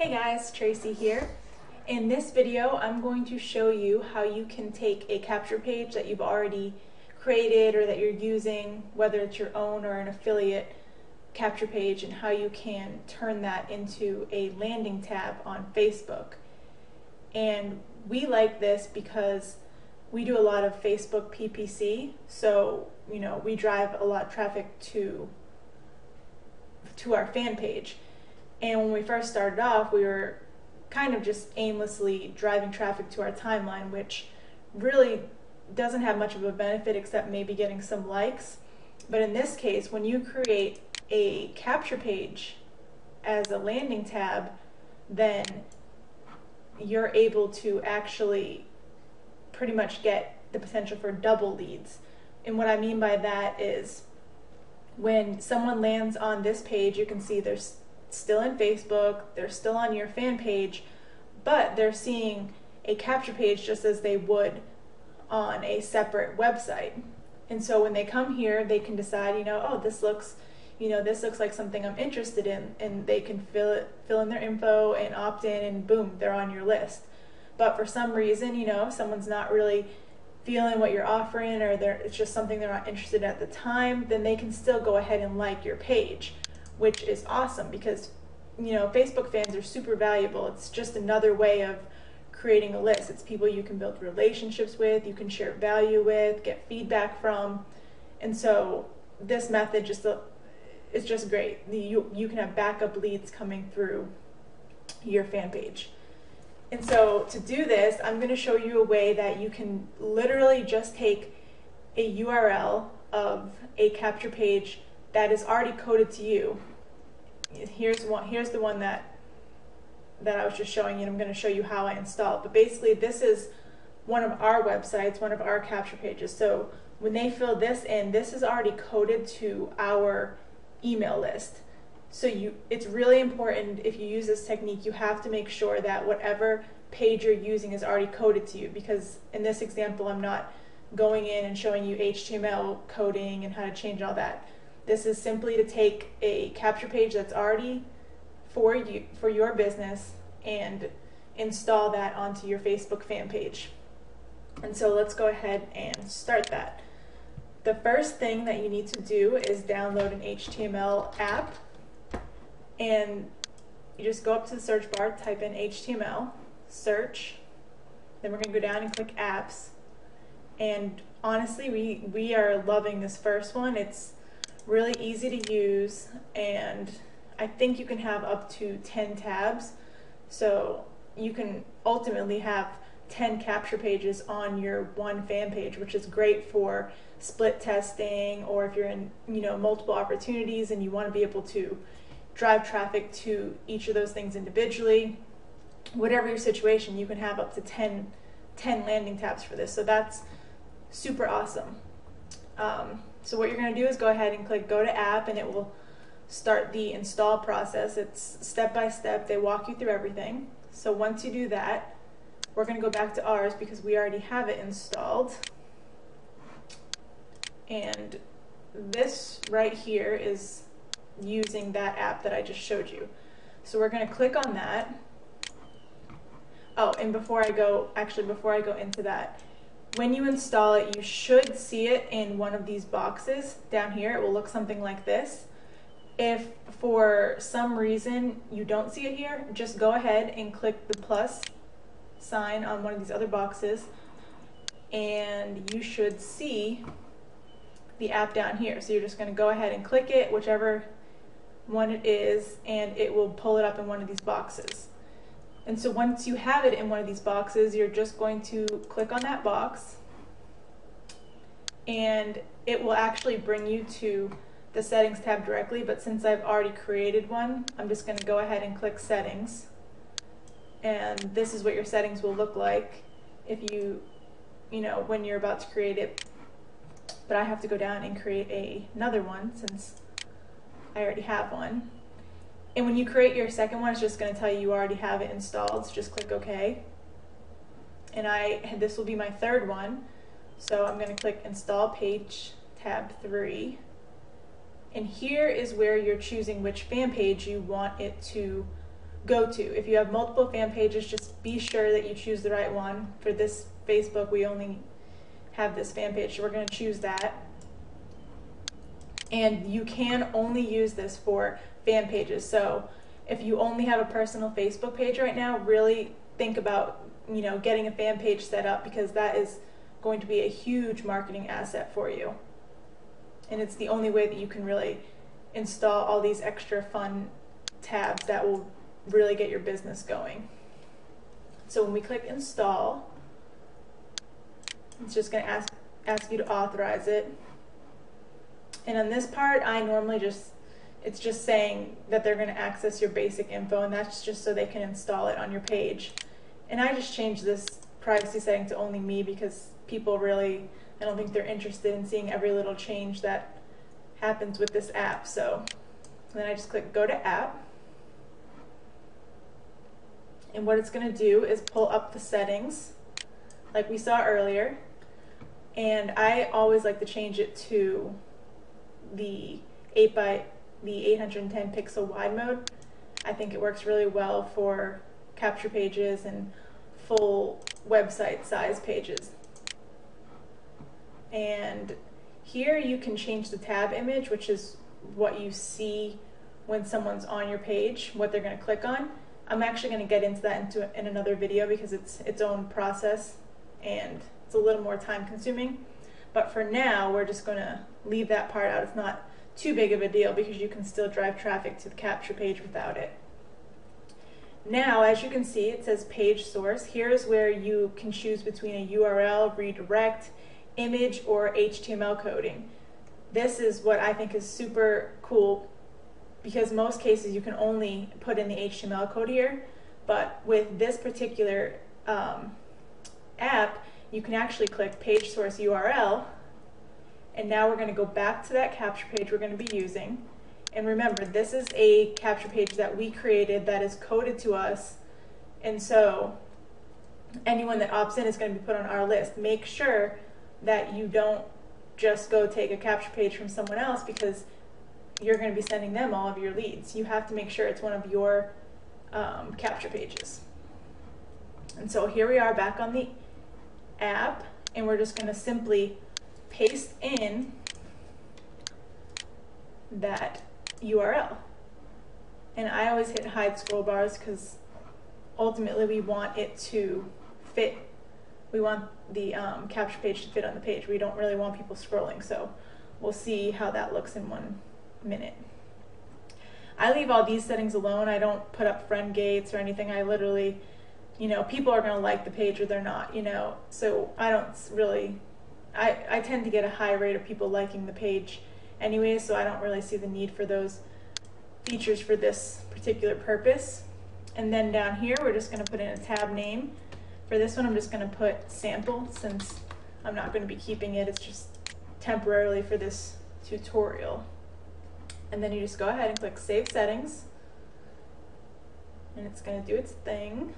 Hey guys, Tracy here. In this video, I'm going to show you how you can take a capture page that you've already created or that you're using, whether it's your own or an affiliate capture page, and how you can turn that into a landing tab on Facebook. And we like this because we do a lot of Facebook PPC, so you know we drive a lot of traffic to to our fan page. And when we first started off, we were kind of just aimlessly driving traffic to our timeline, which really doesn't have much of a benefit except maybe getting some likes. But in this case, when you create a capture page as a landing tab, then you're able to actually pretty much get the potential for double leads. And what I mean by that is when someone lands on this page, you can see they're still in Facebook, they're still on your fan page, but they're seeing a capture page just as they would on a separate website. And so when they come here, they can decide, you know, oh, this looks, you know, this looks like something I'm interested in, and they can fill it, fill in their info and opt in, and boom, they're on your list. But for some reason, you know, someone's not really feeling what you're offering, or it's just something they're not interested in at the time, then they can still go ahead and like your page, which is awesome because, you know, Facebook fans are super valuable. It's just another way of creating a list. It's people you can build relationships with, you can share value with, get feedback from. And so this method just is just great. You, you can have backup leads coming through your fan page. And so to do this, I'm going to show you a way that you can literally just take a URL of a capture page that is already coded to you. Here's one. Here's the one that that I was just showing you. I'm going to show you how I install it. But basically, this is one of our websites, one of our capture pages. So when they fill this in, this is already coded to our email list. So you, it's really important if you use this technique, you have to make sure that whatever page you're using is already coded to you. Because in this example, I'm not going in and showing you HTML coding and how to change all that. This is simply to take a capture page that's already for you for your business and install that onto your Facebook fan page. And so let's go ahead and start that. The first thing that you need to do is download an HTML app and you just go up to the search bar, type in HTML, search, then we're going to go down and click apps. And honestly, we, we are loving this first one. It's really easy to use and I think you can have up to 10 tabs. So you can ultimately have 10 capture pages on your one fan page, which is great for split testing or if you're in, you know, multiple opportunities and you want to be able to drive traffic to each of those things individually. Whatever your situation, you can have up to 10, 10 landing tabs for this. So that's super awesome. Um, so what you're going to do is go ahead and click go to app and it will start the install process. It's step by step. They walk you through everything. So once you do that, we're going to go back to ours because we already have it installed. And this right here is using that app that I just showed you. So we're going to click on that. Oh, and before I go, actually before I go into that, when you install it, you should see it in one of these boxes down here. It will look something like this. If for some reason you don't see it here, just go ahead and click the plus sign on one of these other boxes and you should see the app down here. So you're just going to go ahead and click it, whichever one it is, and it will pull it up in one of these boxes. And so once you have it in one of these boxes, you're just going to click on that box and it will actually bring you to the settings tab directly, but since I've already created one, I'm just going to go ahead and click settings. And this is what your settings will look like if you, you know, when you're about to create it. But I have to go down and create a, another one since I already have one. And when you create your second one, it's just going to tell you you already have it installed, so just click OK. And I this will be my third one, so I'm going to click Install Page, tab 3. And here is where you're choosing which fan page you want it to go to. If you have multiple fan pages, just be sure that you choose the right one. For this Facebook, we only have this fan page, so we're going to choose that. And you can only use this for fan pages. So if you only have a personal Facebook page right now, really think about, you know, getting a fan page set up because that is going to be a huge marketing asset for you. And it's the only way that you can really install all these extra fun tabs that will really get your business going. So when we click install, it's just going to ask ask you to authorize it. And on this part, I normally just it's just saying that they're going to access your basic info and that's just so they can install it on your page. And I just changed this privacy setting to only me because people really I don't think they're interested in seeing every little change that happens with this app. So then I just click go to app. And what it's going to do is pull up the settings like we saw earlier. And I always like to change it to the 8 by the 810 pixel wide mode. I think it works really well for capture pages and full website size pages. And here you can change the tab image, which is what you see when someone's on your page, what they're going to click on. I'm actually going to get into that into, in another video because it's its own process and it's a little more time consuming. But for now, we're just going to leave that part out. It's not too big of a deal because you can still drive traffic to the capture page without it. Now, as you can see, it says page source. Here's where you can choose between a URL, redirect, image, or HTML coding. This is what I think is super cool because most cases you can only put in the HTML code here, but with this particular um, app, you can actually click page source URL, and now we're going to go back to that capture page we're going to be using. And remember, this is a capture page that we created that is coded to us, and so anyone that opts in is going to be put on our list. Make sure that you don't just go take a capture page from someone else because you're going to be sending them all of your leads. You have to make sure it's one of your um, capture pages. And so here we are back on the app, and we're just going to simply paste in that URL. And I always hit hide scroll bars because ultimately we want it to fit, we want the um, capture page to fit on the page. We don't really want people scrolling, so we'll see how that looks in one minute. I leave all these settings alone. I don't put up friend gates or anything. I literally, you know, people are going to like the page or they're not, you know, so I don't really, I, I tend to get a high rate of people liking the page anyway, so I don't really see the need for those features for this particular purpose. And then down here, we're just going to put in a tab name. For this one, I'm just going to put sample since I'm not going to be keeping it. It's just temporarily for this tutorial. And then you just go ahead and click Save Settings. And it's going to do its thing.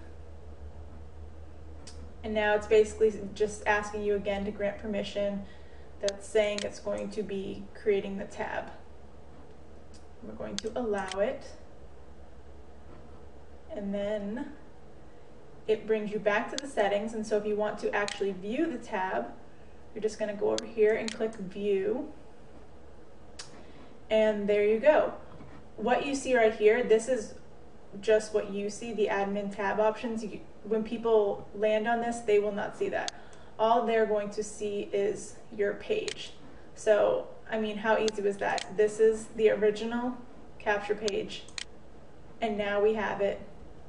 And now it's basically just asking you again to grant permission. That's saying it's going to be creating the tab. We're going to allow it. And then it brings you back to the settings. And so if you want to actually view the tab, you're just going to go over here and click View. And there you go. What you see right here, this is just what you see, the admin tab options. You, when people land on this, they will not see that. All they're going to see is your page. So, I mean, how easy was that? This is the original capture page, and now we have it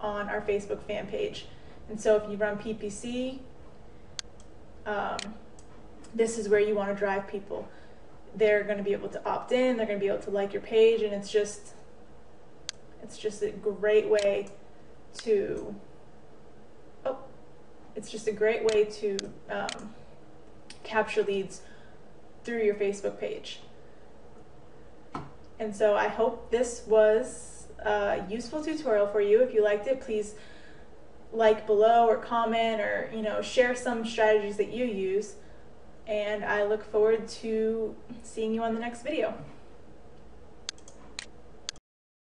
on our Facebook fan page. And so if you run PPC, um, this is where you want to drive people. They're going to be able to opt in, they're going to be able to like your page, and it's just, it's just a great way to, oh, it's just a great way to um, capture leads through your Facebook page. And so I hope this was a useful tutorial for you. If you liked it, please like below or comment or you know share some strategies that you use and I look forward to seeing you on the next video.